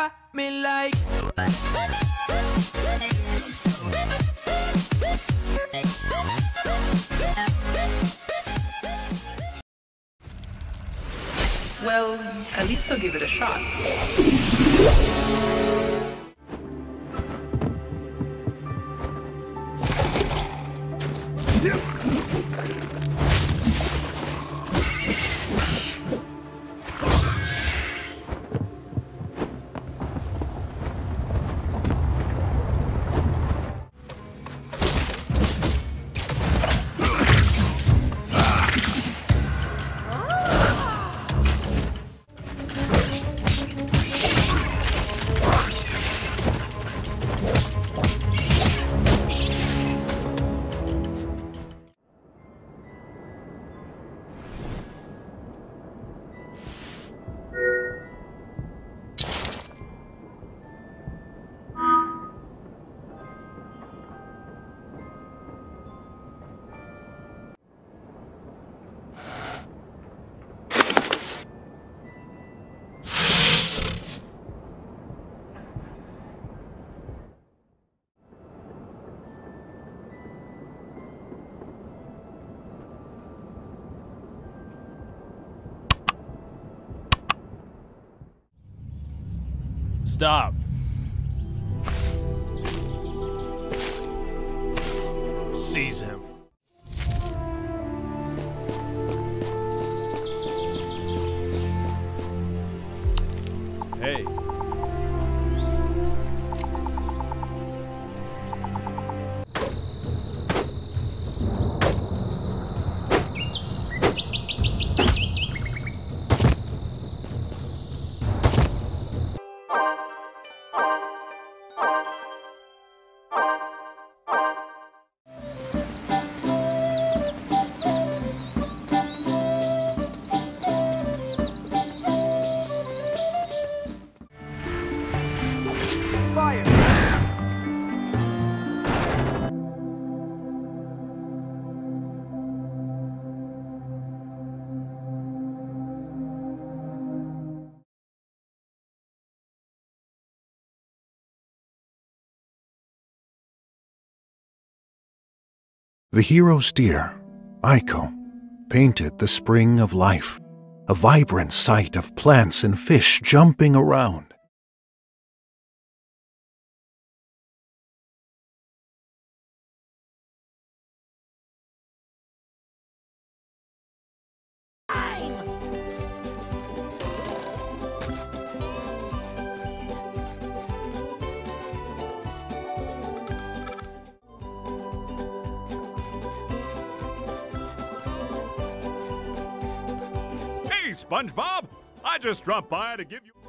got me like. Well, at least I'll give it a shot. Stop. Seize him. Hey. The hero's dear, Aiko, painted the spring of life, a vibrant sight of plants and fish jumping around. SpongeBob! I just dropped by to give you.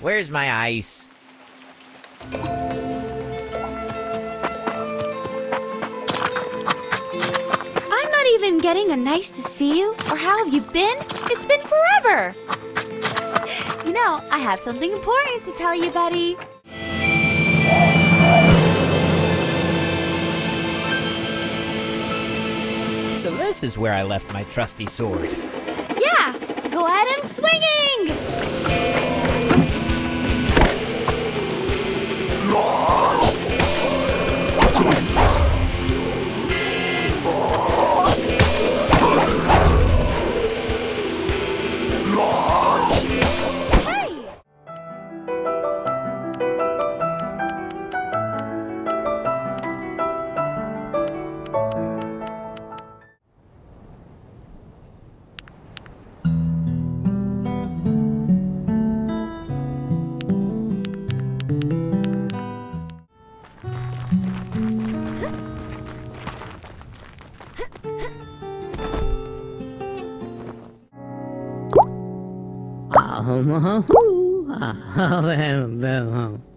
Where's my ice? I'm not even getting a nice to see you or how have you been? It's been forever. You know, I have something important to tell you, buddy. So this is where I left my trusty sword. Yeah, go at him swinging! Ah,